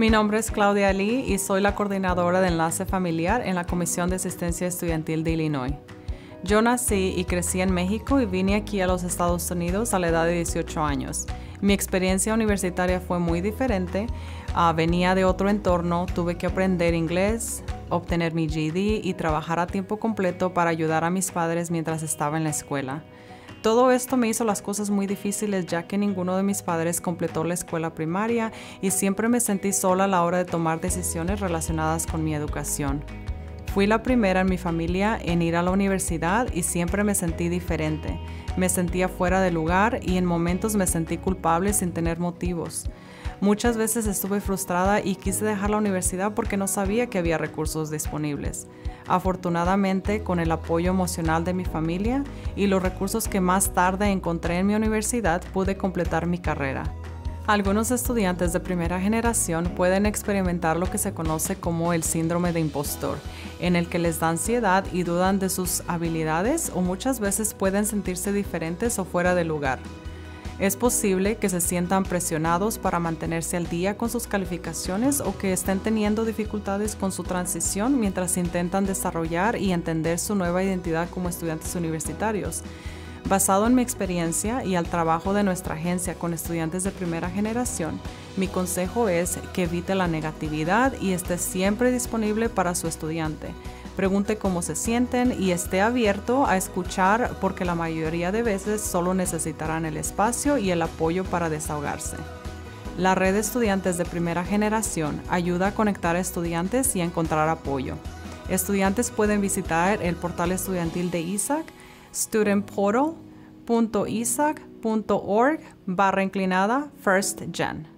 Mi nombre es Claudia Lee y soy la coordinadora de enlace familiar en la Comisión de Asistencia Estudiantil de Illinois. Yo nací y crecí en México y vine aquí a los Estados Unidos a la edad de 18 años. Mi experiencia universitaria fue muy diferente. Ah, venía de otro entorno, tuve que aprender inglés, obtener mi GED y trabajar a tiempo completo para ayudar a mis padres mientras estaba en la escuela. Todo esto me hizo las cosas muy difíciles ya que ninguno de mis padres completó la escuela primaria y siempre me sentí sola a la hora de tomar decisiones relacionadas con mi educación. Fui la primera en mi familia en ir a la universidad y siempre me sentí diferente. Me sentía fuera de lugar y en momentos me sentí culpable sin tener motivos. Muchas veces estuve frustrada y quise dejar la universidad porque no sabía que había recursos disponibles. Afortunadamente, con el apoyo emocional de mi familia y los recursos que más tarde encontré en mi universidad, pude completar mi carrera. Algunos estudiantes de primera generación pueden experimentar lo que se conoce como el síndrome de impostor, en el que les da ansiedad y dudan de sus habilidades o muchas veces pueden sentirse diferentes o fuera de lugar. Es posible que se sientan presionados para mantenerse al día con sus calificaciones o que estén teniendo dificultades con su transición mientras intentan desarrollar y entender su nueva identidad como estudiantes universitarios. Basado en mi experiencia y al trabajo de nuestra agencia con estudiantes de primera generación, mi consejo es que evite la negatividad y esté siempre disponible para su estudiante pregunte cómo se sienten y esté abierto a escuchar porque la mayoría de veces solo necesitarán el espacio y el apoyo para desahogarse. La red de estudiantes de primera generación ayuda a conectar a estudiantes y a encontrar apoyo. Estudiantes pueden visitar el portal estudiantil de ISAC, studentportal.isac.org barra inclinada First Gen.